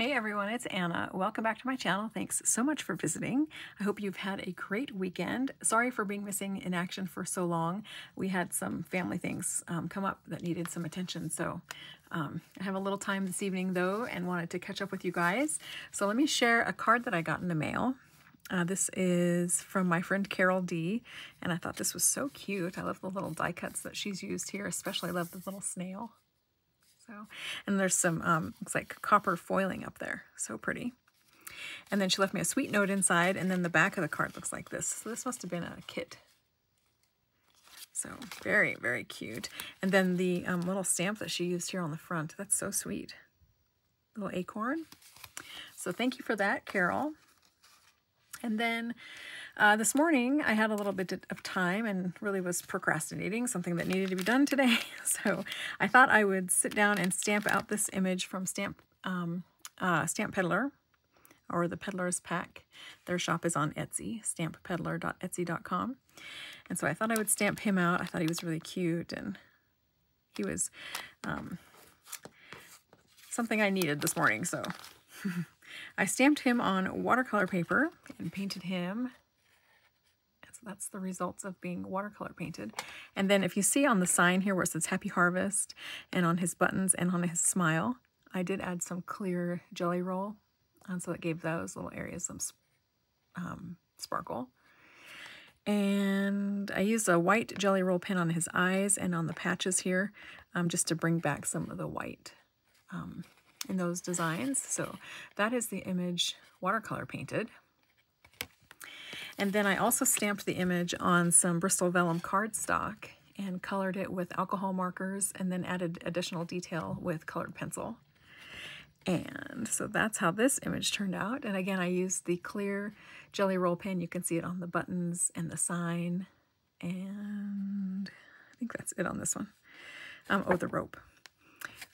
Hey everyone, it's Anna. Welcome back to my channel. Thanks so much for visiting. I hope you've had a great weekend. Sorry for being missing in action for so long. We had some family things um, come up that needed some attention, so um, I have a little time this evening though and wanted to catch up with you guys. So let me share a card that I got in the mail. Uh, this is from my friend Carol D, and I thought this was so cute. I love the little die cuts that she's used here, especially I love the little snail. So, and there's some, um, looks like copper foiling up there. So pretty. And then she left me a sweet note inside, and then the back of the card looks like this. So this must have been a kit. So very, very cute. And then the um, little stamp that she used here on the front. That's so sweet. Little acorn. So thank you for that, Carol. And then uh, this morning, I had a little bit of time and really was procrastinating, something that needed to be done today. So I thought I would sit down and stamp out this image from Stamp, um, uh, Stamp Peddler or the Peddler's Pack. Their shop is on Etsy, stamppeddler.etsy.com. And so I thought I would stamp him out. I thought he was really cute and he was um, something I needed this morning. So I stamped him on watercolor paper and painted him that's the results of being watercolor painted. And then if you see on the sign here where it says Happy Harvest and on his buttons and on his smile, I did add some clear Gelly Roll. And so it gave those little areas some um, sparkle. And I used a white Gelly Roll pen on his eyes and on the patches here um, just to bring back some of the white um, in those designs. So that is the image watercolor painted. And then I also stamped the image on some Bristol Vellum cardstock and colored it with alcohol markers and then added additional detail with colored pencil. And so that's how this image turned out. And again, I used the clear Gelly Roll pen. You can see it on the buttons and the sign. And I think that's it on this one. Um, oh, the rope.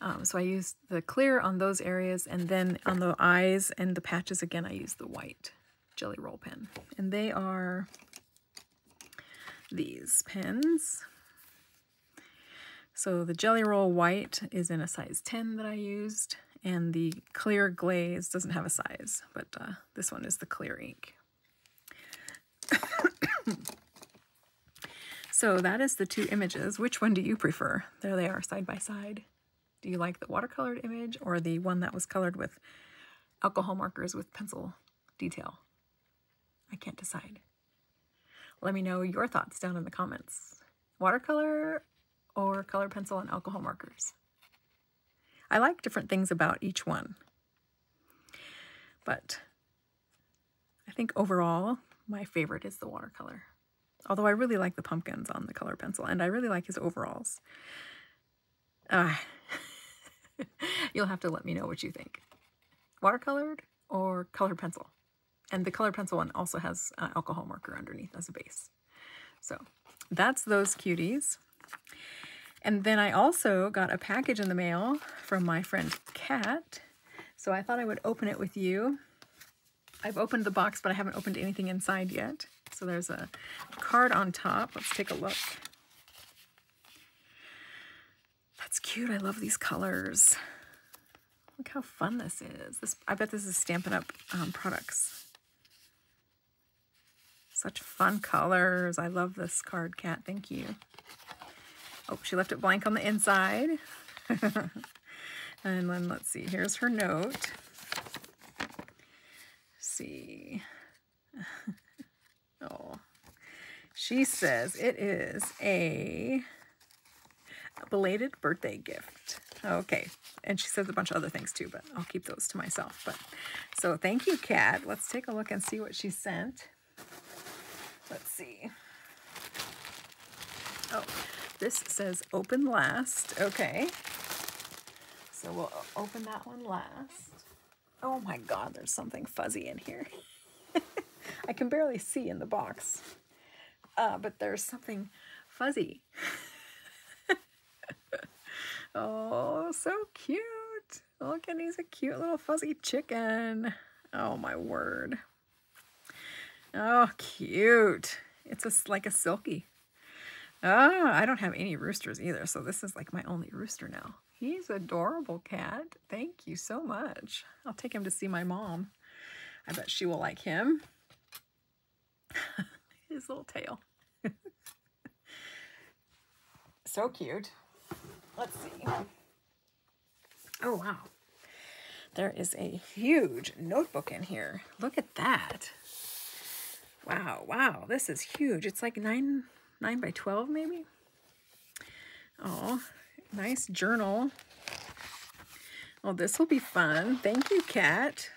Um, so I used the clear on those areas and then on the eyes and the patches again, I used the white Gelly Roll pen. And they are these pens. So the Gelly Roll White is in a size 10 that I used, and the clear glaze doesn't have a size, but uh, this one is the clear ink. so that is the two images. Which one do you prefer? There they are, side by side. Do you like the watercolored image or the one that was colored with alcohol markers with pencil detail? I can't decide. Let me know your thoughts down in the comments. Watercolor or color pencil and alcohol markers? I like different things about each one. But I think overall, my favorite is the watercolor. Although I really like the pumpkins on the color pencil, and I really like his overalls. Uh, you'll have to let me know what you think. Watercolored or color pencil? And the color pencil one also has uh, alcohol marker underneath as a base. So that's those cuties. And then I also got a package in the mail from my friend Kat. So I thought I would open it with you. I've opened the box, but I haven't opened anything inside yet. So there's a card on top. Let's take a look. That's cute. I love these colors. Look how fun this is. This I bet this is Stampin' Up! Um, products. Such fun colors. I love this card, Kat. Thank you. Oh, she left it blank on the inside. and then let's see. Here's her note. Let's see. oh. She says it is a belated birthday gift. Okay. And she says a bunch of other things too, but I'll keep those to myself. But so thank you, Kat. Let's take a look and see what she sent. Let's see. Oh, this says open last. Okay. So we'll open that one last. Oh my God, there's something fuzzy in here. I can barely see in the box. Uh, but there's something fuzzy. oh, so cute. Look, and he's a cute little fuzzy chicken. Oh my word. Oh, cute. It's a, like a silky. Oh, I don't have any roosters either, so this is like my only rooster now. He's adorable, Kat. Thank you so much. I'll take him to see my mom. I bet she will like him. His little tail. so cute. Let's see. Oh, wow. There is a huge notebook in here. Look at that. Wow, wow, this is huge. It's like 9, 9 by 12 maybe. Oh, nice journal. Oh, this will be fun. Thank you, Kat.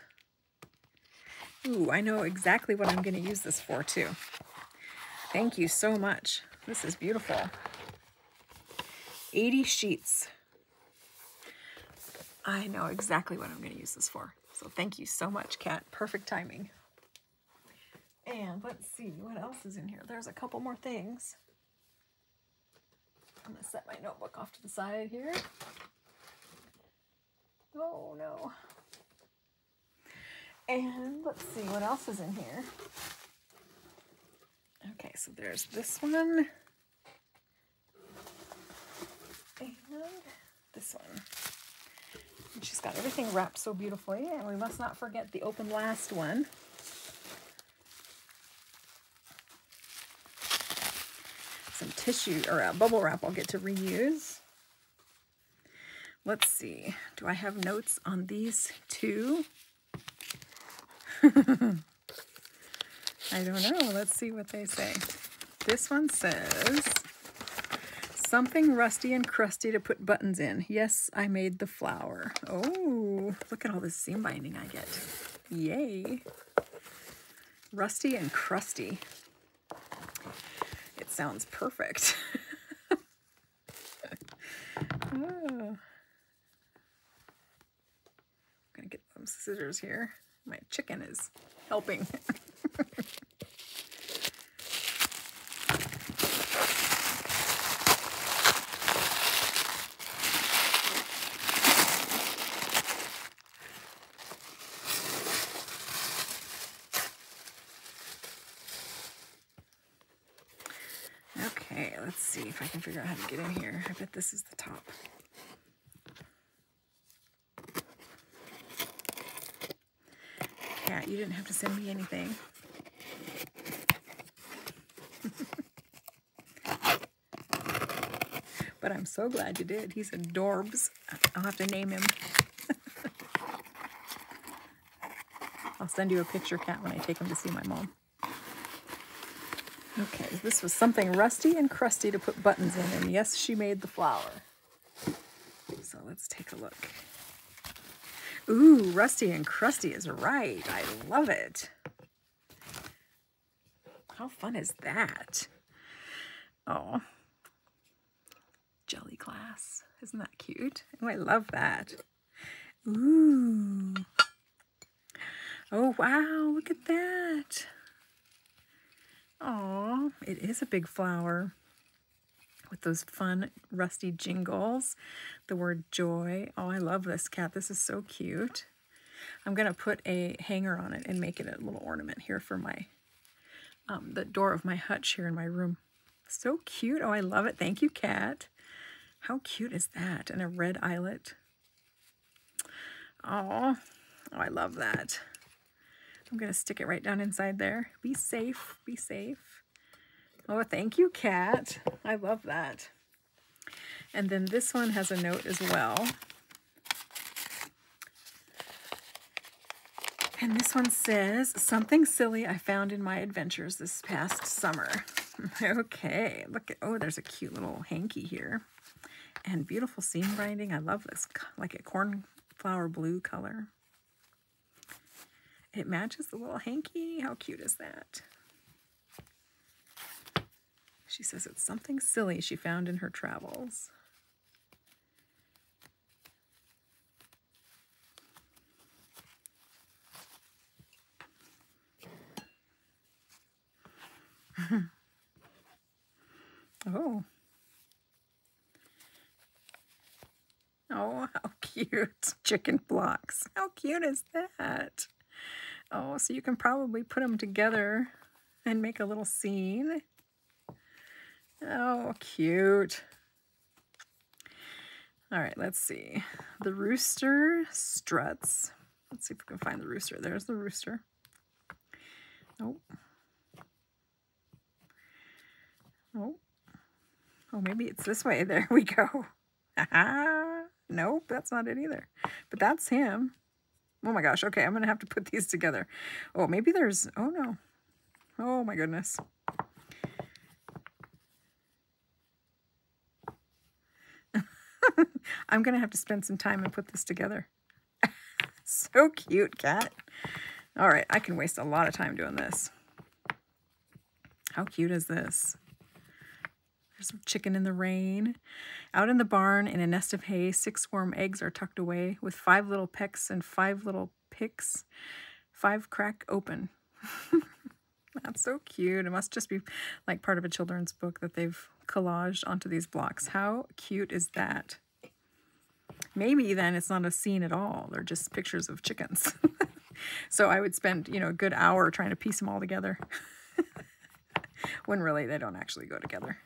Ooh, I know exactly what I'm going to use this for, too. Thank you so much. This is beautiful. 80 sheets. I know exactly what I'm going to use this for. So thank you so much, Kat. Perfect timing. And let's see, what else is in here? There's a couple more things. I'm to set my notebook off to the side here. Oh, no. And let's see, what else is in here? Okay, so there's this one. And this one. And she's got everything wrapped so beautifully. And we must not forget the open last one. Some tissue or a bubble wrap I'll get to reuse. Let's see. Do I have notes on these two? I don't know. Let's see what they say. This one says, something rusty and crusty to put buttons in. Yes, I made the flower. Oh, look at all this seam binding I get. Yay. Rusty and crusty. It sounds perfect. oh. I'm to get some scissors here. My chicken is helping. okay, let's see if I can figure out how to get in here. I bet this is the top. Kat. You didn't have to send me anything. but I'm so glad you did. He's adorbs. I'll have to name him. I'll send you a picture, Kat, when I take him to see my mom. Okay, this was something rusty and crusty to put buttons in, and yes, she made the flower. So let's take a look. Ooh, Rusty and Crusty is right. I love it. How fun is that? Oh, jelly glass. Isn't that cute? Oh, I love that. Ooh. Oh, wow, look at that. Oh, it is a big flower with those fun rusty jingles. The word joy. Oh, I love this cat. This is so cute. I'm going to put a hanger on it and make it a little ornament here for my um, the door of my hutch here in my room. So cute. Oh, I love it. Thank you, Kat. How cute is that? And a red eyelet. Oh, oh I love that. I'm going to stick it right down inside there. Be safe. Be safe. Oh, thank you, Kat. I love that. And then this one has a note as well. And this one says, something silly I found in my adventures this past summer. okay, look at, oh, there's a cute little hanky here. And beautiful seam binding. I love this, like a cornflower blue color. It matches the little hanky. How cute is that? She says it's something silly she found in her travels. oh. Oh, how cute. Chicken blocks. How cute is that? Oh, so you can probably put them together and make a little scene. Oh, cute. All right, let's see. The rooster struts. Let's see if we can find the rooster. There's the rooster. Oh. Oh. Oh, maybe it's this way. There we go. nope, that's not it either. But that's him. Oh my gosh. Okay, I'm going to have to put these together. Oh, maybe there's... Oh, no. Oh, my goodness. I'm going to have to spend some time and put this together. so cute, Kat. All right, I can waste a lot of time doing this. How cute is this? There's a chicken in the rain. Out in the barn in a nest of hay, six warm eggs are tucked away with five little pecks and five little picks. Five crack open. That's so cute. It must just be like part of a children's book that they've collaged onto these blocks. How cute is that? Maybe then it's not a scene at all. They're just pictures of chickens. so I would spend, you know, a good hour trying to piece them all together. when really they don't actually go together.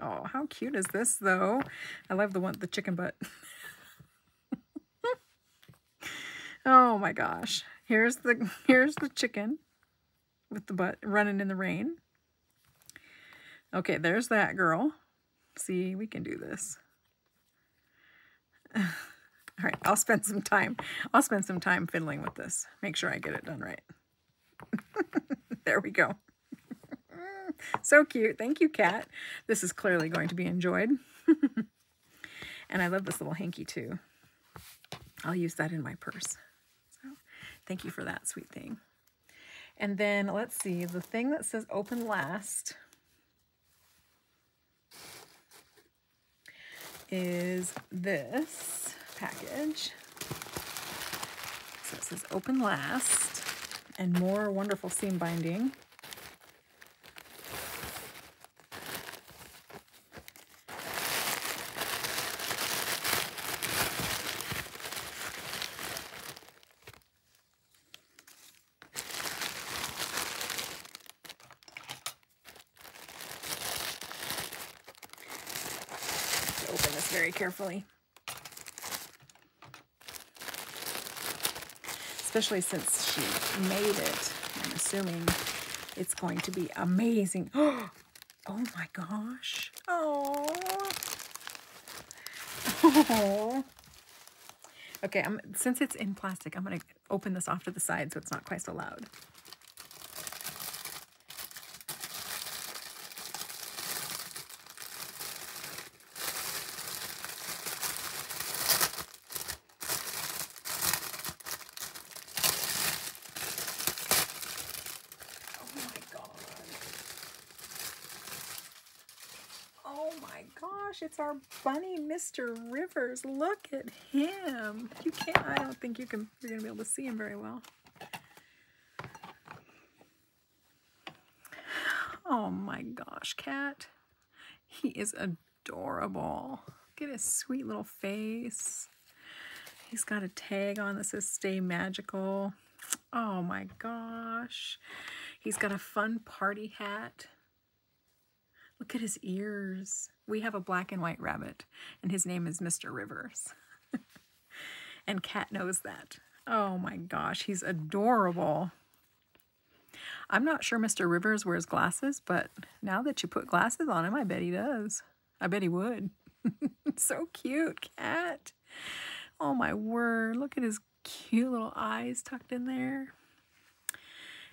Oh, how cute is this though? I love the one, the chicken butt. oh my gosh. Here's the, here's the chicken with the butt running in the rain. Okay, there's that girl. See, we can do this. All right, I'll spend some time. I'll spend some time fiddling with this. Make sure I get it done right. there we go. so cute. Thank you, Kat. This is clearly going to be enjoyed. and I love this little hanky too. I'll use that in my purse. So thank you for that sweet thing. And then let's see, the thing that says open last is this package. So it says open last and more wonderful seam binding. Carefully. Especially since she made it. I'm assuming it's going to be amazing. Oh my gosh. Oh. Oh. Okay, I'm, since it's in plastic, I'm going to open this off to the side so it's not quite so loud. Gosh, it's our bunny, Mr. Rivers. Look at him. You can't, I don't think you can, you're going to be able to see him very well. Oh my gosh, Kat. He is adorable. Look at his sweet little face. He's got a tag on that says stay magical. Oh my gosh. He's got a fun party hat. Look at his ears. We have a black and white rabbit, and his name is Mr. Rivers. and Kat knows that. Oh my gosh, he's adorable. I'm not sure Mr. Rivers wears glasses, but now that you put glasses on him, I bet he does. I bet he would. so cute, Kat. Oh my word, look at his cute little eyes tucked in there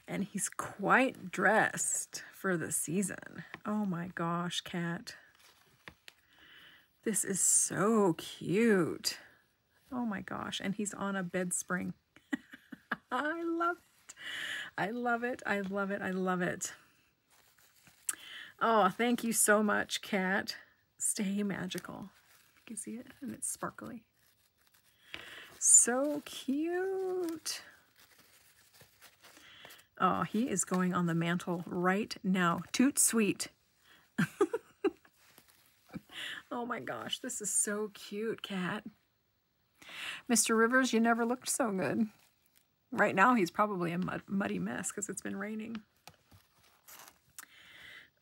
and he's quite dressed for the season. Oh my gosh, Kat. This is so cute. Oh my gosh, and he's on a bed spring. I love it. I love it. I love it. I love it. Oh, thank you so much, Kat. Stay magical. You can see it, and it's sparkly. So cute. Oh, he is going on the mantle right now. Toot sweet. oh my gosh, this is so cute, Kat. Mr. Rivers, you never looked so good. Right now, he's probably a mud muddy mess because it's been raining.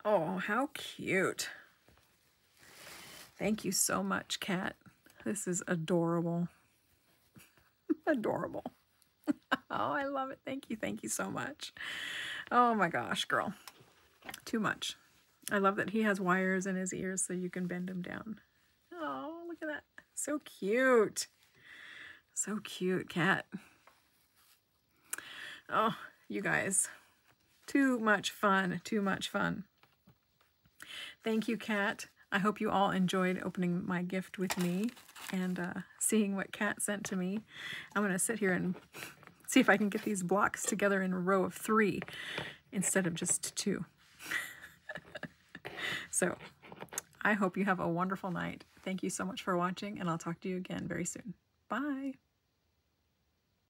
Oh, how cute. Thank you so much, Kat. This is adorable. adorable. oh, I love it. Thank you. Thank you so much. Oh my gosh, girl. Too much. I love that he has wires in his ears so you can bend him down. Oh, look at that. So cute. So cute, Kat. Oh, you guys. Too much fun. Too much fun. Thank you, Kat. I hope you all enjoyed opening my gift with me and uh, seeing what Kat sent to me. I'm going to sit here and see if I can get these blocks together in a row of three instead of just two. so I hope you have a wonderful night. Thank you so much for watching, and I'll talk to you again very soon. Bye.